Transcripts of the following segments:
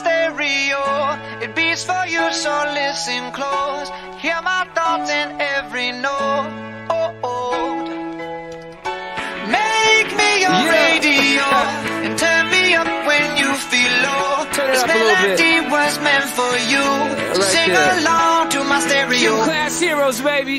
stereo. It beats for you, so listen close. Hear my thoughts in every note. Oh, oh. Make me your Yeah. radio and turn me up when you feel low. Turn this up a bit. melody was meant for you. So right sing there. along to my stereo. Gym class heroes, baby.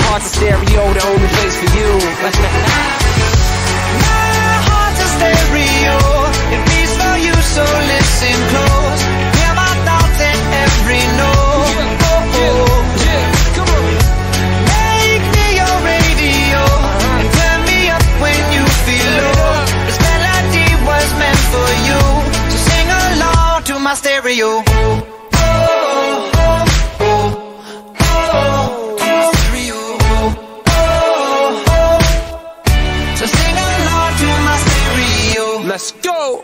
heart's a stereo, the only place for you. My heart's a stereo. It beats for you, so Let's go.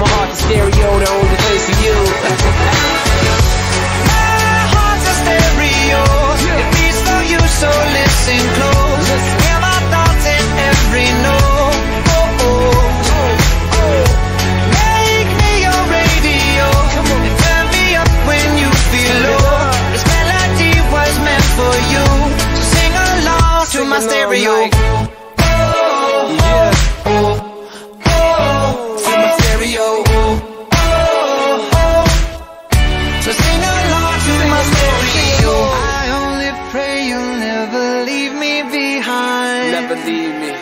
my heart, a stereo, the only place for you. Me. Never leave me.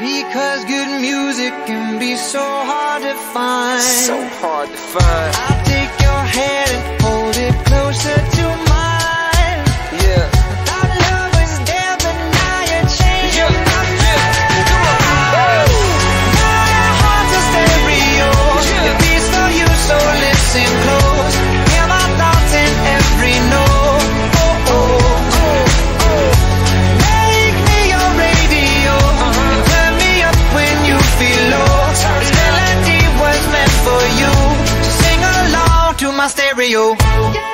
Because good music can be so hard to find. So hard to find. I'll take your hand and hold it closer to mine. Stereo.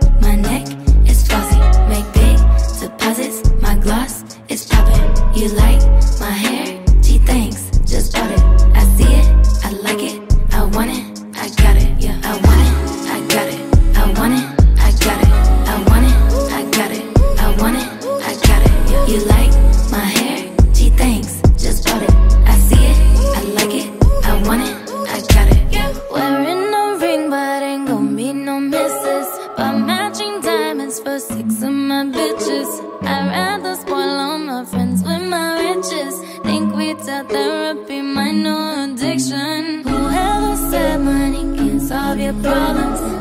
Your problems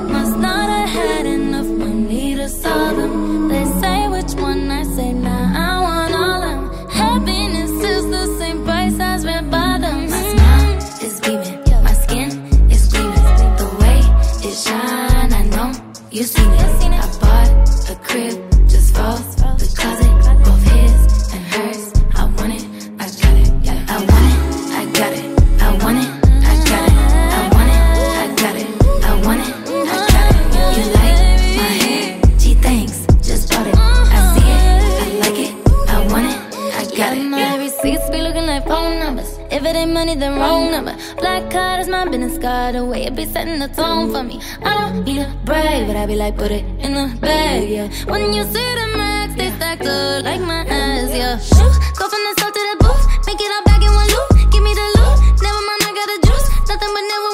money, the wrong number. Black card is my business card, the way it be setting the tone for me. I don't need a brag, but I be like, put it in the bag, yeah. When you see the max, they stacked up like my ass, yeah. Shoot, go from the south to the booth, make it all back in one loop. Give me the loot, never mind, I got the juice. Nothing but never